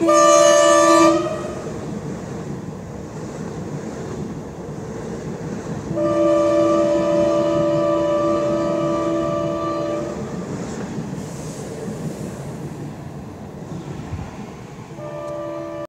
Woo!